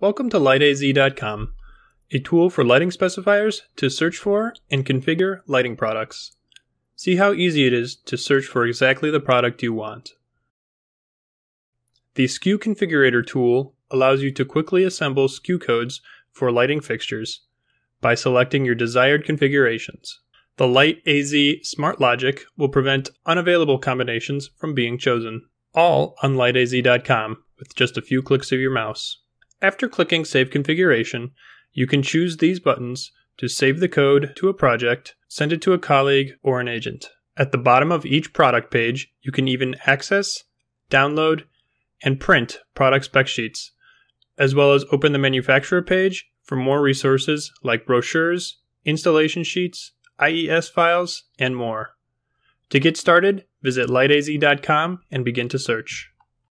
Welcome to LightAZ.com, a tool for lighting specifiers to search for and configure lighting products. See how easy it is to search for exactly the product you want. The SKU Configurator tool allows you to quickly assemble SKU codes for lighting fixtures by selecting your desired configurations. The Light AZ Smart Logic will prevent unavailable combinations from being chosen, all on lightaz.com with just a few clicks of your mouse. After clicking Save Configuration, you can choose these buttons to save the code to a project, send it to a colleague, or an agent. At the bottom of each product page, you can even access, download, and print product spec sheets, as well as open the manufacturer page for more resources like brochures, installation sheets, IES files, and more. To get started, visit lightaz.com and begin to search.